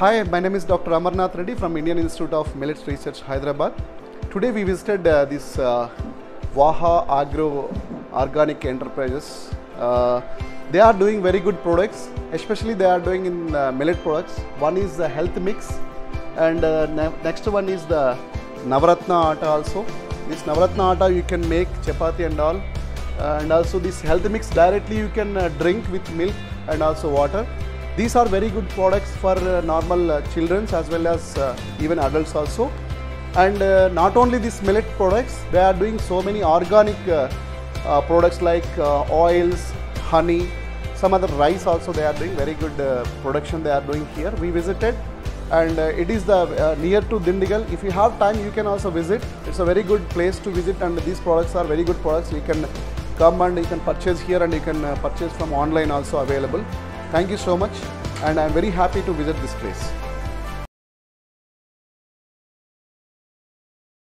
Hi, my name is Dr. Amarnath Reddy from Indian Institute of Millets Research, Hyderabad. Today we visited uh, this uh, Vaahaa Agro Organic Enterprises. Uh, they are doing very good products, especially they are doing in uh, millet products. One is the health mix, and uh, ne- next one is the Navaratna Atta also. This Navaratna Atta you can make chapati and all, and also this health mix directly you can uh, drink with milk and also water. These are very good products for uh, normal uh, children as well as uh, even adults also. And uh, not only these millet products, they are doing so many organic uh, uh, products like uh, oils, honey, some other rice also they are doing very good uh, production they are doing here. We visited and uh, it is the uh, near to Dindigul. If you have time, you can also visit. It's a very good place to visit and these products are very good products. You can come and you can purchase here and you can uh, purchase from online also available. Thank you so much and I am very happy to visit this place.